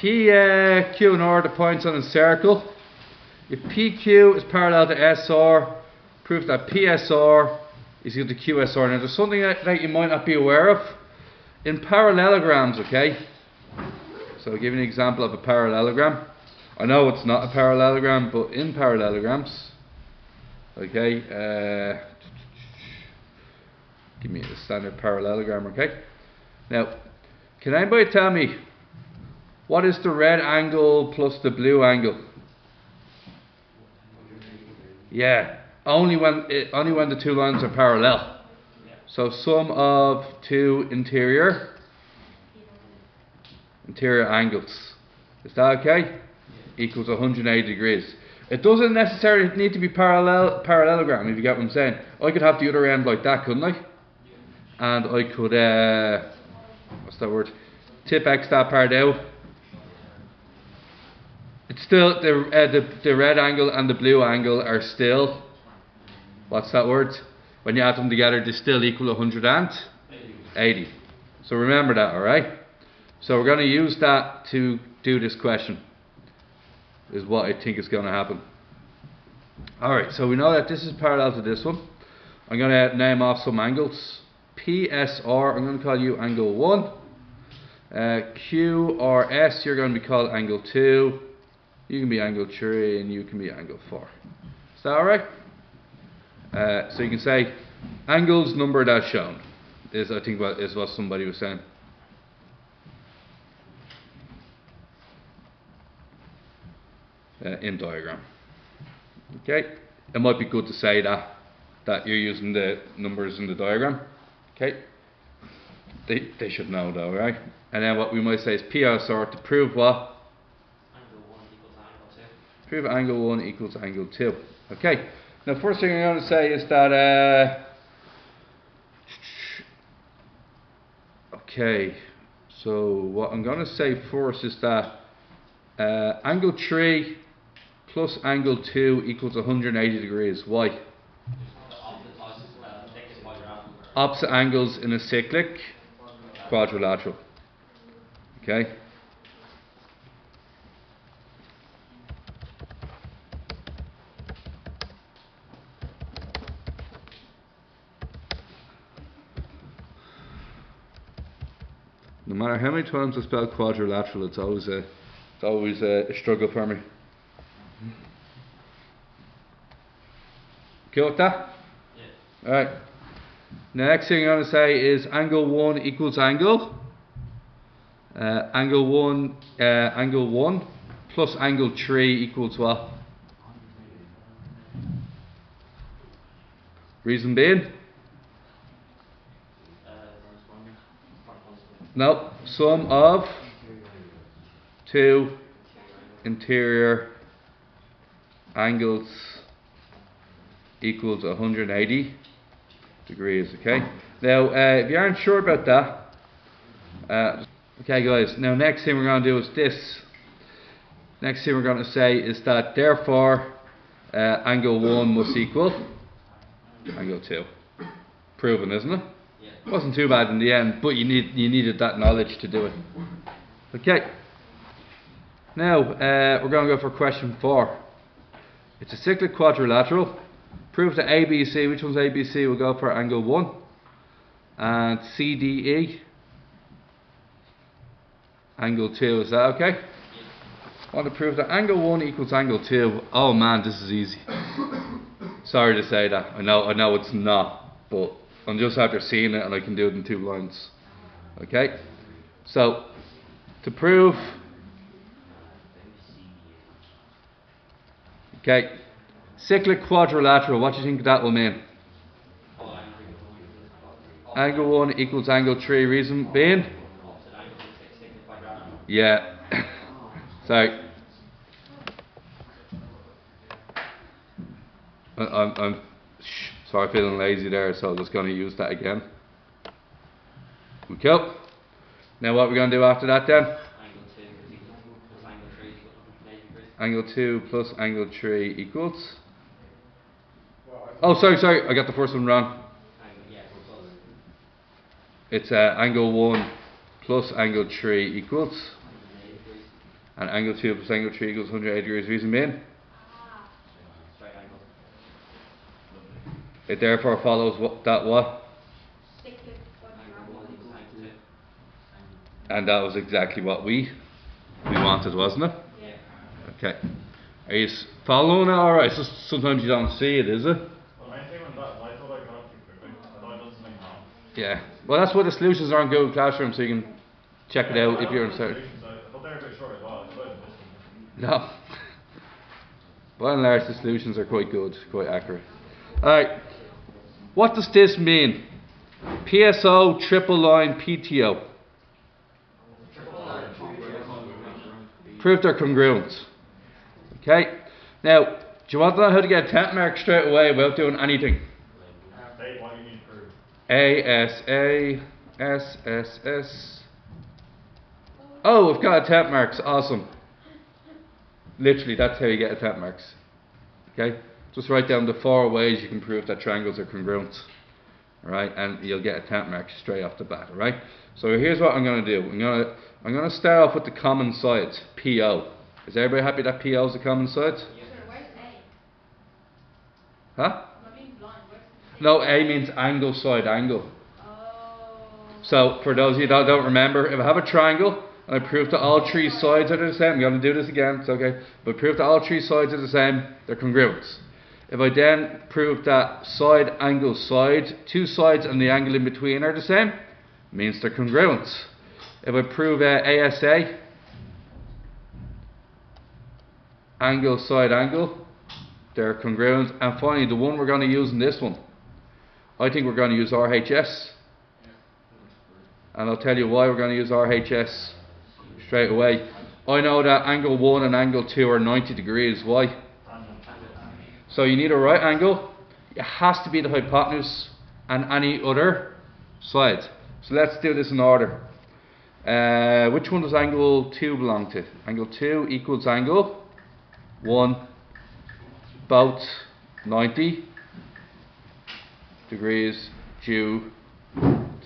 P, uh, Q and R, the points on a circle. If PQ is parallel to SR, prove that PSR is equal to QSR. Now, there's something that, that you might not be aware of. In parallelograms, okay? So, I'll give you an example of a parallelogram. I know it's not a parallelogram, but in parallelograms, okay, uh, give me a standard parallelogram, okay? Now, can anybody tell me what is the red angle plus the blue angle? Yeah, only when it, only when the two lines are parallel. So sum of two interior interior angles. Is that okay? Equals 180 degrees. It doesn't necessarily need to be parallel parallelogram if you get what I'm saying. I could have the other end like that, couldn't I? And I could uh, what's that word? Tipp-Ex that part out. Still the, uh, the the red angle and the blue angle are still what's that word? When you add them together, they still equal 180. So remember that, all right? So we're going to use that to do this question. Is what I think is going to happen. All right. So we know that this is parallel to this one. I'm going to name off some angles. PSR, I'm going to call you angle 1. Uh, QRS, you're going to be called angle 2. You can be angle 3 and you can be angle 4. Is that alright? Uh, so you can say angles numbered as shown. Is I think what is what somebody was saying. Uh, in diagram. Okay, it might be good to say that that you're using the numbers in the diagram. Okay, they they should know though, right? And then what we might say is PSR to prove what Prove angle 1 equals angle 2. Okay, now first thing I'm going to say is that, uh, okay, so what I'm going to say first is that uh, angle 3 plus angle 2 equals 180 degrees. Why? Opposite angles in a cyclic quadrilateral. Okay. Matter how many times I spell quadrilateral, it's always a, it's always a, a struggle for me. Okay with that? Yeah. Alright. Next thing I'm going to say is angle 1 equals angle. Uh, angle 1, uh, angle 1 plus angle 3 equals what? Reason being? Uh, corresponding corresponding No, sum of two interior angles equals 180 degrees, okay? Now, uh, if you aren't sure about that, uh, okay guys, now next thing we're going to do is this. Next thing we're going to say is that therefore uh, angle 1 must equal angle 2. Proven, isn't it? Yeah. Wasn't too bad in the end, but you need you needed that knowledge to do it. Okay. Now uh, we're going to go for question four. It's a cyclic quadrilateral. Prove that ABC. Which one's ABC? We'll go for angle one, and CDE. Angle two. Is that okay? I want to prove that angle one equals angle two. Oh man, this is easy. Sorry to say that. I know. I know it's not, but I'm just after seeing it, and I can do it in two lines. Okay. So to prove. Okay. Cyclic quadrilateral. What do you think that will mean? Angle one equals angle three. Reason being? Yeah. so, I'm, I'm shh, sorry, feeling lazy there, so I'm just going to use that again. Okay. Now, what we're going to do after that then? Angle two is equal to angle three Angle 2 plus angle 3 equals 180 degrees. equals. Oh, sorry, sorry, I got the first one wrong. Angle, yeah, we're close. It's uh, angle 1 plus angle 3 equals And angle 2 plus angle 3 equals 180 degrees. Reason being? Straight angle. It therefore follows what, that what? Angle one equals angle two. And that was exactly what we we wanted, wasn't it? Yeah. Okay. Are you following it alright? So sometimes you don't see it, is it? Well, main thing with that, I thought I got it too quickly. I thought it does something wrong. Yeah. Well, that's why the solutions are on Google Classroom, so you can check it out if you're in in search. I thought they were a bit short as well. I thought it was No. By and large, the solutions are quite good, quite accurate. Alright. What does this mean? PSO, triple line, PTO. Prove they're congruent. Okay? Now, do you want to know how to get a temp mark straight away without doing anything? A S A S S S. Oh, we've got a temp marks. Awesome. Literally, that's how you get a temp marks. Okay? Just write down the four ways you can prove that triangles are congruent. Alright, and you'll get a temp mark straight off the bat, alright? So here's what I'm gonna do. I'm gonna I'm gonna start off with the common side, PO. Is everybody happy that PO is the common side? Huh? No, A means angle side angle. So, for those of you that don't remember, if I have a triangle and I prove that all three sides are the same, I'm going to do this again, it's okay. But prove that all three sides are the same, they're congruent. If I then prove that side angle side, two sides and the angle in between are the same, means they're congruent. If I prove uh, ASA, angle side angle, they're congruent. And finally, the one we're going to use in this one, I think we're going to use RHS. And I'll tell you why we're going to use RHS straight away. I know that angle 1 and angle 2 are 90 degrees. Why? So you need a right angle. It has to be the hypotenuse and any other side. So let's do this in order. Uh, which one does angle 2 belong to? Angle 2 equals angle 1, about 90 degrees due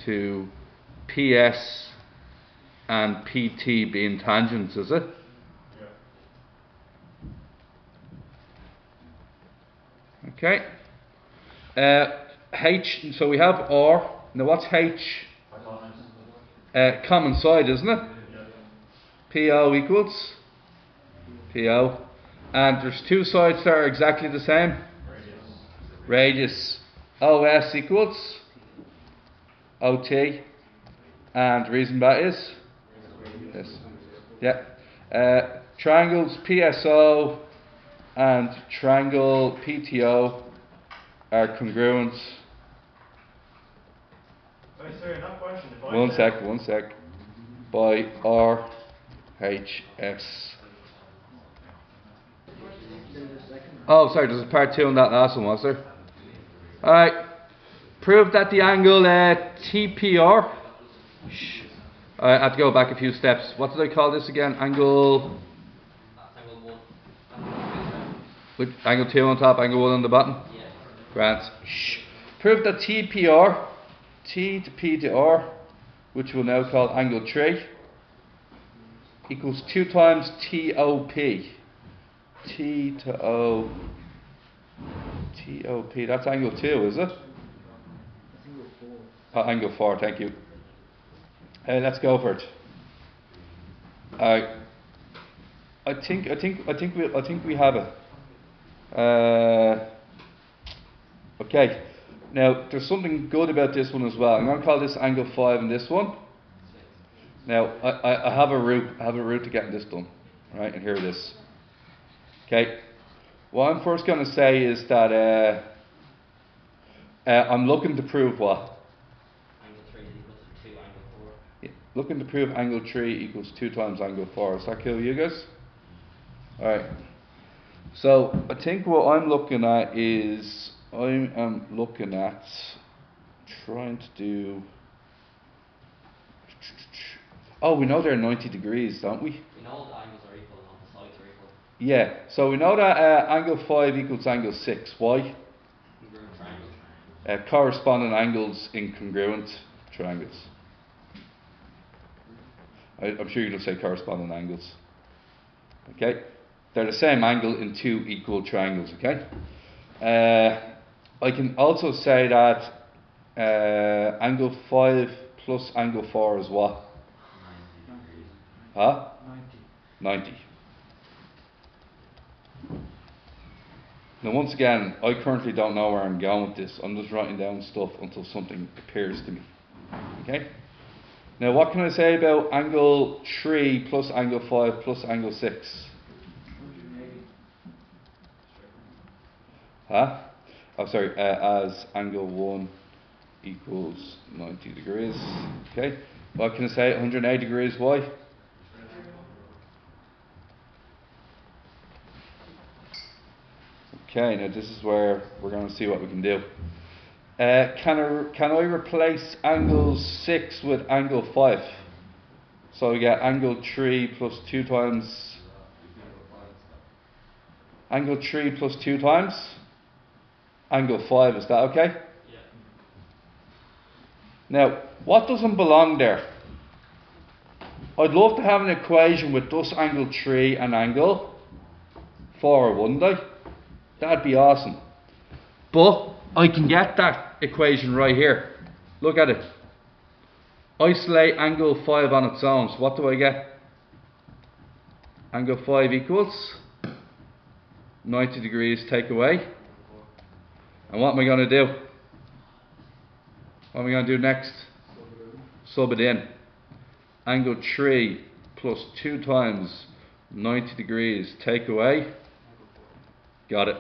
to PS and PT being tangents, is it? Yeah. Okay. Uh, H, so we have R. Now what's H? Uh, common side, isn't it? PO equals PO. And there's two sides that are exactly the same. Radius. OS equals OT. And the reason that is? Yes. Yeah. Uh, triangles PSO and triangle PTO are congruent. Wait, sorry, in that question, if I One sec, one sec. By RHS. Oh, sorry, there's a part two on that last one, was there? Alright. Prove that the angle uh, TPR. Shh. I have to go back a few steps. What did I call this again? Angle one. With angle 2 on top, angle 1 on the bottom? Yeah. Grant. Shh. Prove that TPR, T to P to R, which we'll now call angle 3, equals 2 times TOP. T to O. TOP, that's angle 2, is it? Oh, angle 4, thank you. Uh, let's go for it. Uh, I think I think I think we I think we have it. Uh, okay. Now there's something good about this one as well. I'm going to call this angle five and this one. Now I, I, I have a route. I have a route to getting this done. Right, and here it is. Okay. What I'm first going to say is that uh, uh, I'm looking to prove what. Angle three is equal to two angle four. Yeah, Looking to prove angle 3 equals 2 times angle 4. Does that kill you guys? Alright. So, I think what I'm looking at is, I am looking at trying to do. Oh, we know they're 90 degrees, don't we? We know the angles are equal and the sides are equal. Yeah, so we know that uh, angle 5 equals angle 6. Why? Congruent. Uh, corresponding angles in congruent triangles. I, I'm sure you're going to say corresponding angles. Okay, they're the same angle in two equal triangles. Okay, uh, I can also say that uh, angle five plus angle four is what? 90. Huh? 90. Now, once again, I currently don't know where I'm going with this. I'm just writing down stuff until something appears to me. Okay? Now, what can I say about angle 3 plus angle 5 plus angle 6? Huh? Oh, sorry, uh, as angle 1 equals 90 degrees. Okay? What can I say? 180 degrees, why? Okay, now this is where we're going to see what we can do. Uh, can, I, can I replace angle 6 with angle 5? So we get angle 3 plus 2 times. Angle 3 plus 2 times. Angle 5, is that okay? Yeah. Now, what doesn't belong there? I'd love to have an equation with this angle 3 and angle 4, wouldn't I? That'd be awesome. But I can get that equation right here. Look at it. Isolate angle 5 on its own. So what do I get? Angle 5 equals 90 degrees take away. And what am I going to do? What am I going to do next? Sub it in. Angle 3 plus 2 times 90 degrees take away. Got it.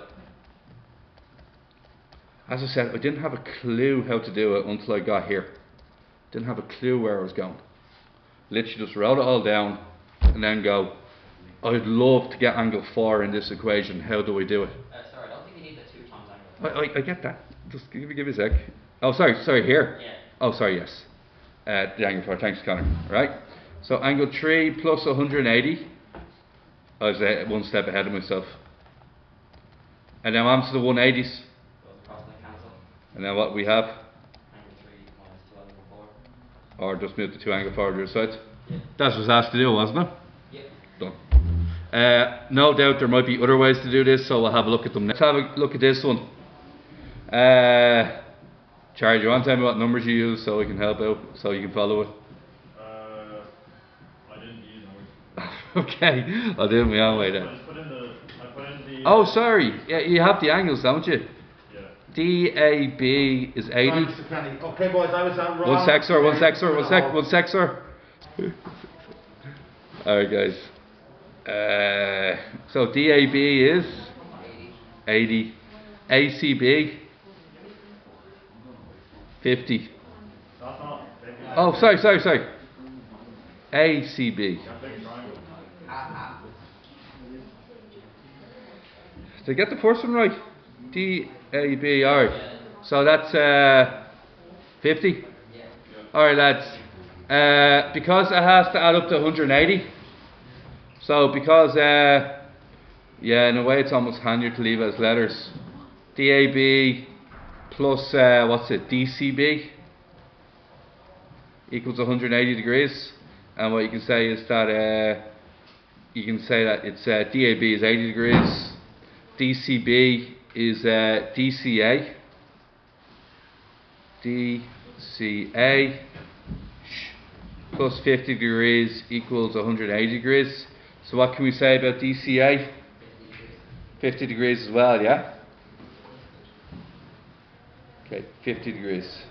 As I said, I didn't have a clue how to do it until I got here. Didn't have a clue where I was going. Literally just wrote it all down and then go, I'd love to get angle 4 in this equation. How do I do it? Uh, sorry, I don't think you need the two times angle. I, I, I get that. Just give me, give me a sec. Oh, sorry, sorry, here. Yeah. Oh, sorry, yes. Uh, the angle 4. Thanks, Connor. Right? So angle 3 plus 180. I was uh, one step ahead of myself. And now on to the 180s. Those across and then what we have, Angle three minus two angle four. or just move the two angle forward to the side. Yeah. That's what I was asked to do, wasn't it? Done. Uh, no doubt there might be other ways to do this, so we'll have a look at them. Next. Let's have a look at this one. Uh, Charlie, you want to tell me what numbers you use so we can help out, so you can follow it? Uh, I didn't use numbers. okay, I'll do it my own way then. just put in the, I put in the. Oh, sorry. Yeah, you have the angles, don't you? Yeah. DAB is 80. Right, Mr. Kenny. Okay, boys, I was uh, wrong. One sec, sir. One sec, sir. One sec. One sec, sir. All right, guys. Uh, so DAB is 80. ACB 50. That's not. Big, Oh, sorry, sorry, sorry. ACB. Did I get the first one right? DAB. All right. So that's uh, 50. All right, lads. Uh, because it has to add up to 180. So because uh, yeah, in a way it's almost handier to leave as letters. DAB plus uh, what's it? DCB equals 180 degrees. And what you can say is that uh, you can say that it's uh, DAB is 80 degrees, DCB is uh, DCA, DCA plus 50 degrees equals 180 degrees. So what can we say about DCA? 50 degrees as well, yeah? Okay, 50 degrees.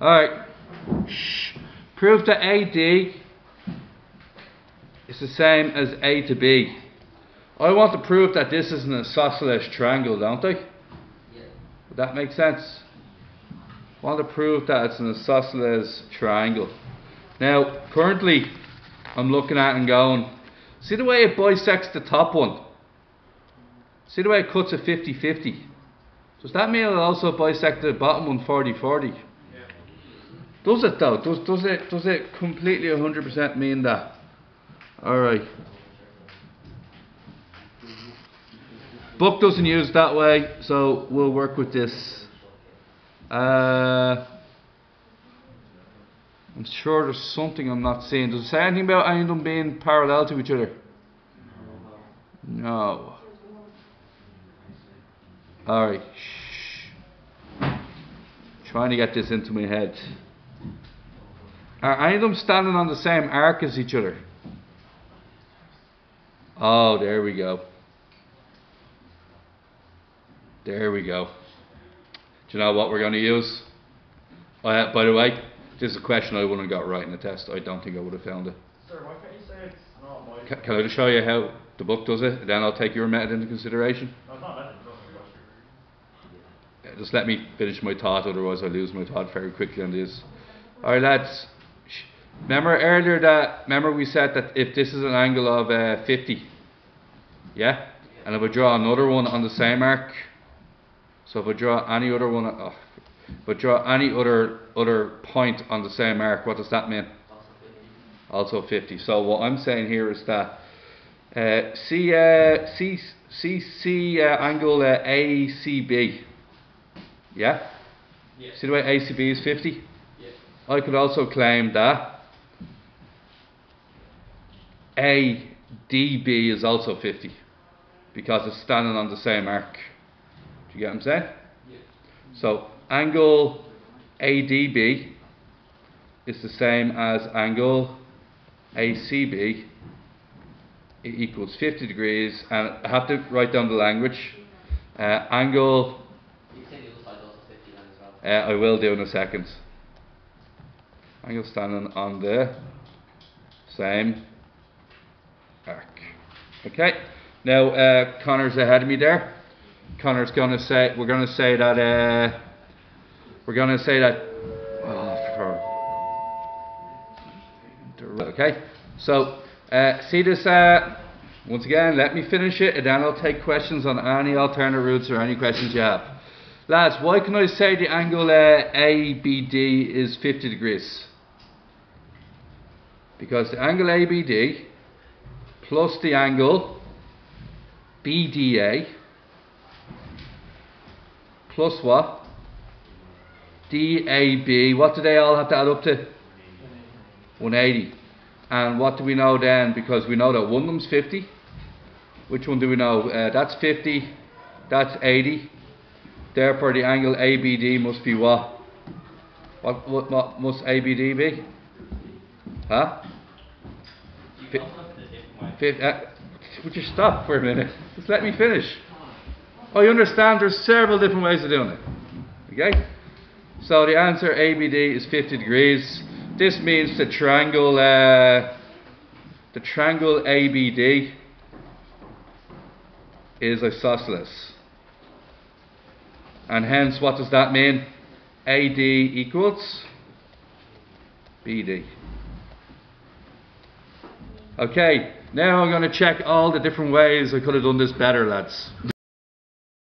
Alright. Prove that AD is the same as A to B. I want to prove that this is an isosceles triangle, don't I? Yeah. Would that make sense? I want to prove that it's an isosceles triangle. Now, currently, I'm looking at and going, see the way it bisects the top one? See the way it cuts a 50 50? Does that mean it'll also bisect the bottom one 40 40? Does it though? Does, does it does it completely 100% mean that? Alright. Book doesn't use that way, so we'll work with this. Uh, I'm sure there's something I'm not seeing. Does it say anything about any of them being parallel to each other? No. Alright. Shh. Trying to get this into my head. Are any of them standing on the same arc as each other? Oh, there we go. There we go. Do you know what we're going to use? Uh, by the way, this is a question I wouldn't have got right in the test. I don't think I would have found it. Sir, why can't you say it's not my... Ca- Can I just show you how the book does it? Then I'll take your method into consideration. No, it's not that, it doesn't go. Uh, Just let me finish my thought, otherwise I lose my thought very quickly on this. Alright, lads. Sh- Remember earlier that, remember we said that if this is an angle of uh, 50, yeah? And if I draw another one on the same arc, so if I draw any other one, oh, but draw any other other point on the same arc, what does that mean? Also fifty. also 50. So what I'm saying here is that uh, see, uh, see, see, see uh, angle uh, ACB. Yeah? Yeah. See the way ACB is 50? Yeah. I could also claim that ADB is also 50 because it's standing on the same arc. Do you get what I'm saying? Yeah. So angle ADB is the same as angle ACB. It equals 50 degrees, and I have to write down the language. Uh, angle, You can say the other side's also fifty then as well. Uh, I will do in a second. Angle standing on the same arc. Okay. Now uh, Connor's ahead of me there. Connor's gonna say we're gonna say that uh, we're gonna say that. Oh, okay. So uh, see this. Uh, once again, let me finish it, and then I'll take questions on any alternate routes or any questions you have. Lads, why can I say the angle uh, ABD is 50 degrees? Because the angle ABD plus the angle BDA plus what? DAB, what do they all have to add up to? 180. And what do we know then? Because we know that one of them's 50. Which one do we know? Uh, that's 50, that's 80. Therefore, the angle ABD must be what? What, what, what must ABD be? Huh? You Fi- can also look at it different way. Fif- uh, would you stop for a minute? Just let me finish. I understand there's several different ways of doing it. Okay? So the answer ABD is 50 degrees. This means the triangle, uh, the triangle ABD is isosceles. And hence, what does that mean? AD equals BD. Okay, now I'm going to check all the different ways I could have done this better, lads.